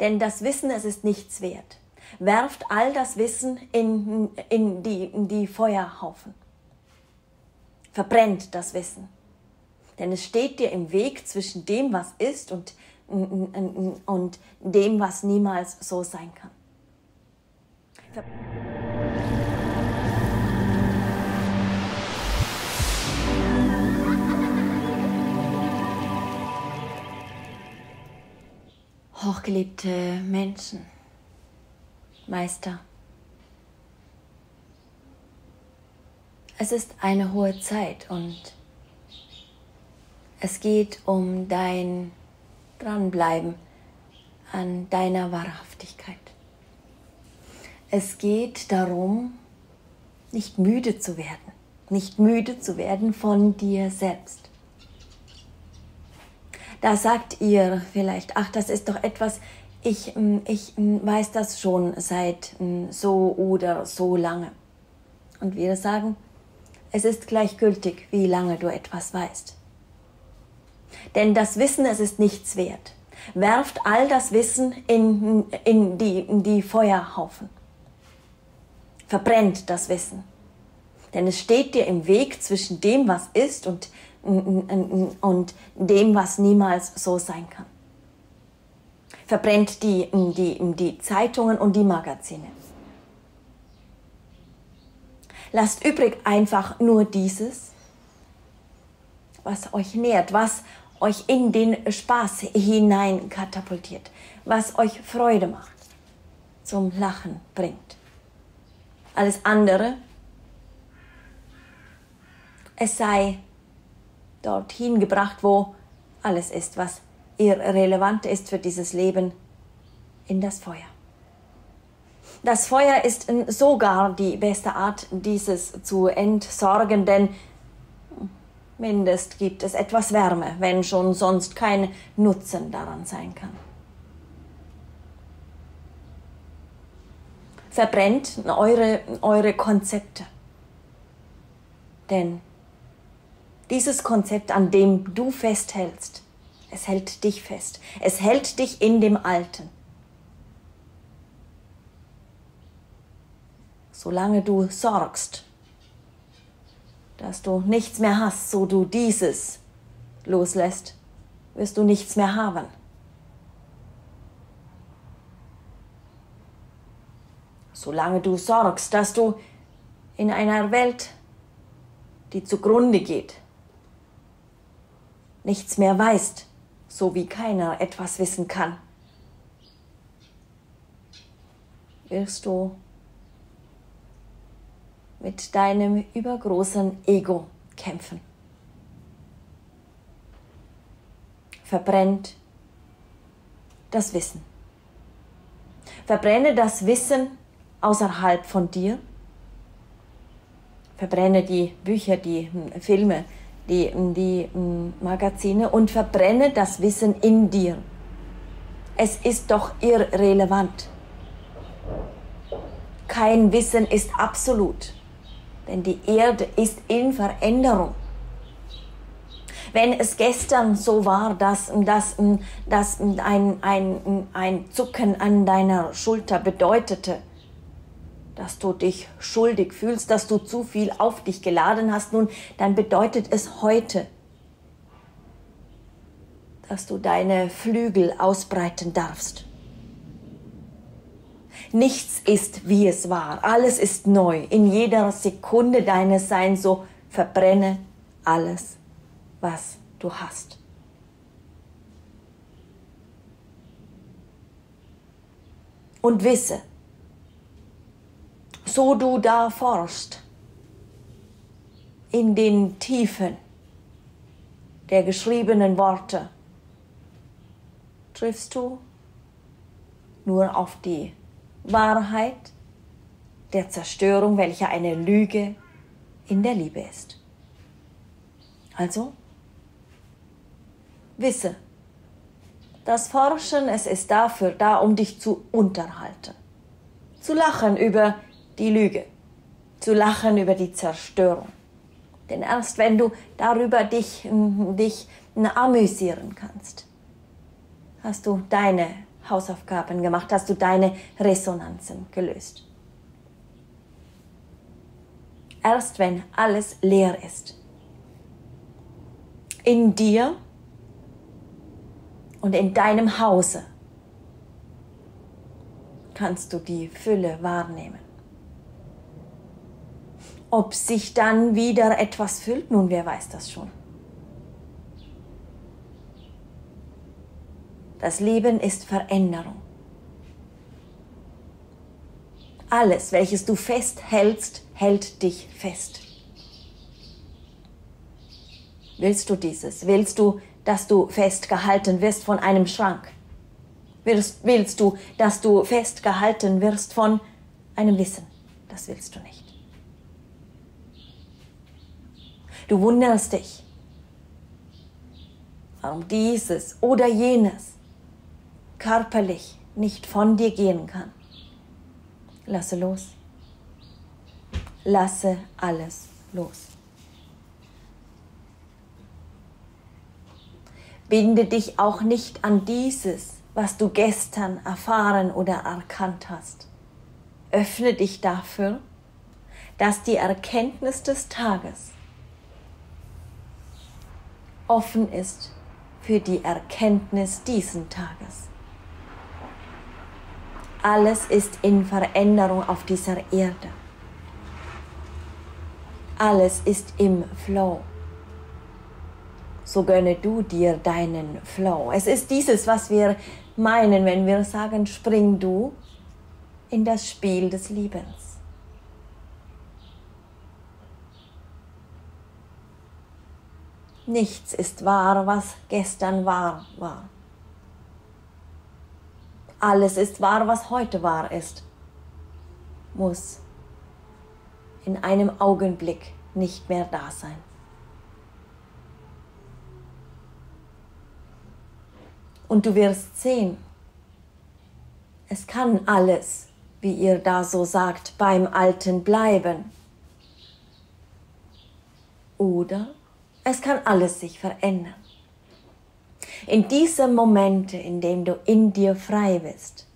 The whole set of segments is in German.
Denn das Wissen, es ist nichts wert. Werft all das Wissen in, in, die, in die Feuerhaufen. Verbrennt das Wissen. Denn es steht dir im Weg zwischen dem, was ist und, und dem, was niemals so sein kann. Ver Hochgeliebte Menschen, Meister, es ist eine hohe Zeit und es geht um dein Dranbleiben an deiner Wahrhaftigkeit. Es geht darum, nicht müde zu werden, nicht müde zu werden von dir selbst. Da sagt ihr vielleicht, ach, das ist doch etwas, ich, mm, ich mm, weiß das schon seit mm, so oder so lange. Und wir sagen, es ist gleichgültig, wie lange du etwas weißt. Denn das Wissen, es ist nichts wert. Werft all das Wissen in, in, die, in die Feuerhaufen. Verbrennt das Wissen. Denn es steht dir im Weg zwischen dem, was ist und und dem, was niemals so sein kann. Verbrennt die, die, die Zeitungen und die Magazine. Lasst übrig einfach nur dieses, was euch nährt, was euch in den Spaß hinein katapultiert, was euch Freude macht, zum Lachen bringt. Alles andere, es sei dorthin gebracht, wo alles ist, was irrelevant ist für dieses Leben, in das Feuer. Das Feuer ist sogar die beste Art, dieses zu entsorgen, denn mindest gibt es etwas Wärme, wenn schon sonst kein Nutzen daran sein kann. Verbrennt eure, eure Konzepte, denn dieses Konzept, an dem du festhältst, es hält dich fest. Es hält dich in dem Alten. Solange du sorgst, dass du nichts mehr hast, so du dieses loslässt, wirst du nichts mehr haben. Solange du sorgst, dass du in einer Welt, die zugrunde geht, nichts mehr weißt, so wie keiner etwas wissen kann, wirst du mit deinem übergroßen Ego kämpfen. Verbrennt das Wissen. Verbrenne das Wissen außerhalb von dir. Verbrenne die Bücher, die Filme, die, die Magazine und verbrenne das Wissen in dir. Es ist doch irrelevant. Kein Wissen ist absolut, denn die Erde ist in Veränderung. Wenn es gestern so war, dass, dass, dass ein, ein, ein Zucken an deiner Schulter bedeutete, dass du dich schuldig fühlst, dass du zu viel auf dich geladen hast, nun, dann bedeutet es heute, dass du deine Flügel ausbreiten darfst. Nichts ist, wie es war. Alles ist neu. In jeder Sekunde deines Seins so verbrenne alles, was du hast. Und wisse, so du da forschst, in den Tiefen der geschriebenen Worte, triffst du nur auf die Wahrheit der Zerstörung, welche eine Lüge in der Liebe ist. Also, wisse, das Forschen, es ist dafür da, um dich zu unterhalten, zu lachen über die Lüge, zu lachen über die Zerstörung. Denn erst wenn du darüber dich, dich amüsieren kannst, hast du deine Hausaufgaben gemacht, hast du deine Resonanzen gelöst. Erst wenn alles leer ist, in dir und in deinem Hause kannst du die Fülle wahrnehmen. Ob sich dann wieder etwas füllt, nun wer weiß das schon. Das Leben ist Veränderung. Alles, welches du festhältst, hält dich fest. Willst du dieses? Willst du, dass du festgehalten wirst von einem Schrank? Willst, willst du, dass du festgehalten wirst von einem Wissen? Das willst du nicht. Du wunderst dich, warum dieses oder jenes körperlich nicht von dir gehen kann. Lasse los. Lasse alles los. Binde dich auch nicht an dieses, was du gestern erfahren oder erkannt hast. Öffne dich dafür, dass die Erkenntnis des Tages offen ist für die Erkenntnis diesen Tages. Alles ist in Veränderung auf dieser Erde. Alles ist im Flow. So gönne du dir deinen Flow. Es ist dieses, was wir meinen, wenn wir sagen, spring du in das Spiel des Liebens. Nichts ist wahr, was gestern wahr war. Alles ist wahr, was heute wahr ist. Muss in einem Augenblick nicht mehr da sein. Und du wirst sehen, es kann alles, wie ihr da so sagt, beim Alten bleiben. Oder es kann alles sich verändern. In diesem Momente, in dem du in dir frei bist,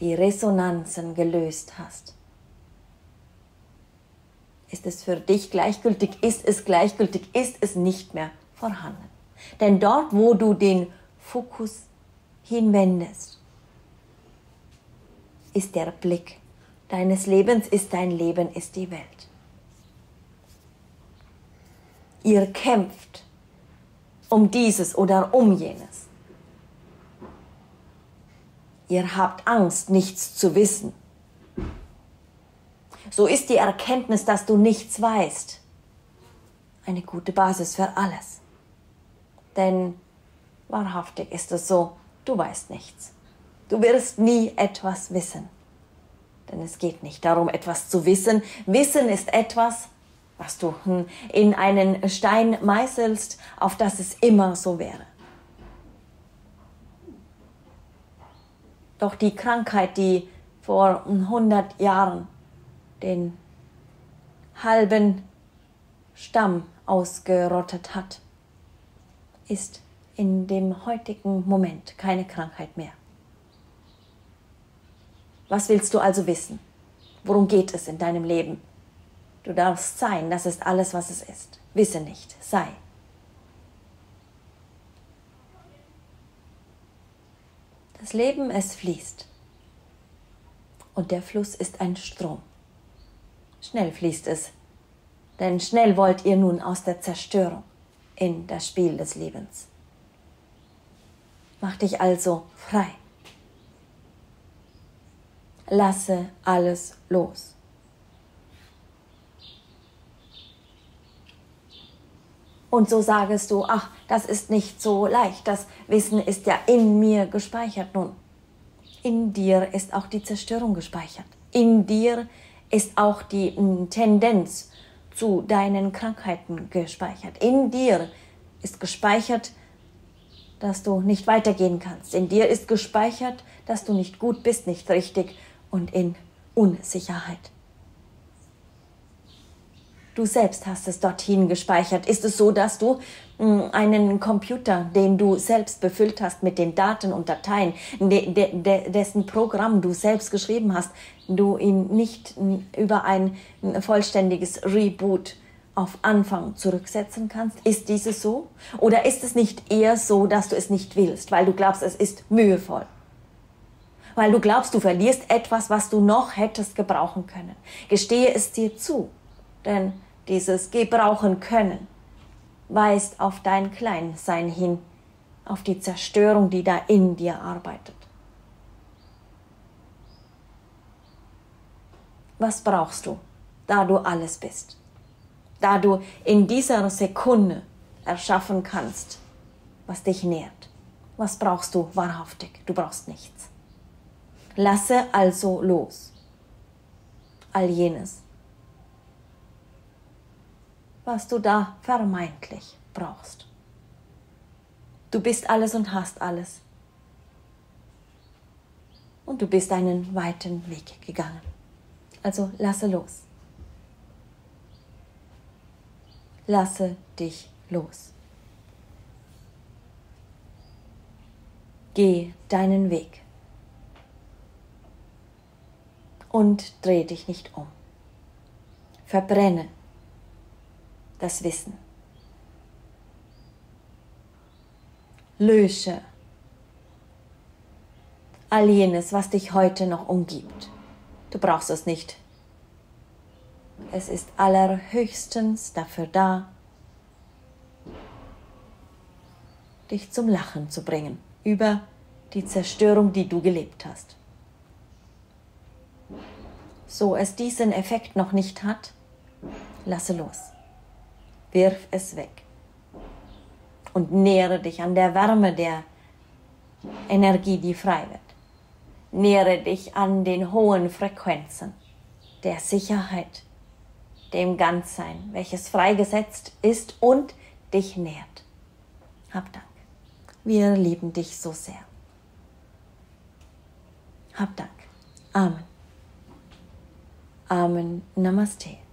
die Resonanzen gelöst hast, ist es für dich gleichgültig, ist es gleichgültig, ist es nicht mehr vorhanden. Denn dort, wo du den Fokus hinwendest, ist der Blick deines Lebens, ist dein Leben, ist die Welt. Ihr kämpft um dieses oder um jenes. Ihr habt Angst, nichts zu wissen. So ist die Erkenntnis, dass du nichts weißt, eine gute Basis für alles. Denn wahrhaftig ist es so, du weißt nichts. Du wirst nie etwas wissen. Denn es geht nicht darum, etwas zu wissen. Wissen ist etwas, was du in einen Stein meißelst, auf das es immer so wäre. Doch die Krankheit, die vor 100 Jahren den halben Stamm ausgerottet hat, ist in dem heutigen Moment keine Krankheit mehr. Was willst du also wissen? Worum geht es in deinem Leben? Du darfst sein, das ist alles, was es ist. Wisse nicht, sei. Das Leben, es fließt. Und der Fluss ist ein Strom. Schnell fließt es, denn schnell wollt ihr nun aus der Zerstörung in das Spiel des Lebens. Mach dich also frei. Lasse alles los. Und so sagest du, ach, das ist nicht so leicht, das Wissen ist ja in mir gespeichert. Nun, in dir ist auch die Zerstörung gespeichert. In dir ist auch die hm, Tendenz zu deinen Krankheiten gespeichert. In dir ist gespeichert, dass du nicht weitergehen kannst. In dir ist gespeichert, dass du nicht gut bist, nicht richtig und in Unsicherheit. Du selbst hast es dorthin gespeichert. Ist es so, dass du hm, einen Computer, den du selbst befüllt hast mit den Daten und Dateien, de, de, de, dessen Programm du selbst geschrieben hast, du ihn nicht hm, über ein hm, vollständiges Reboot auf Anfang zurücksetzen kannst? Ist dieses so? Oder ist es nicht eher so, dass du es nicht willst, weil du glaubst, es ist mühevoll? Weil du glaubst, du verlierst etwas, was du noch hättest gebrauchen können. Gestehe es dir zu, denn dieses Gebrauchen können weist auf dein Kleinsein hin, auf die Zerstörung, die da in dir arbeitet. Was brauchst du, da du alles bist? Da du in dieser Sekunde erschaffen kannst, was dich nährt. Was brauchst du wahrhaftig? Du brauchst nichts. Lasse also los. All jenes, was du da vermeintlich brauchst. Du bist alles und hast alles. Und du bist einen weiten Weg gegangen. Also lasse los. Lasse dich los. Geh deinen Weg und dreh dich nicht um. Verbrenne das Wissen. Lösche all jenes, was dich heute noch umgibt. Du brauchst es nicht. Es ist allerhöchstens dafür da, dich zum Lachen zu bringen über die Zerstörung, die du gelebt hast. So es diesen Effekt noch nicht hat, lasse los wirf es weg und nähere dich an der Wärme der Energie, die frei wird. Nähere dich an den hohen Frequenzen der Sicherheit, dem Ganzsein, welches freigesetzt ist und dich nährt. Hab Dank. Wir lieben dich so sehr. Hab Dank. Amen. Amen. Namaste.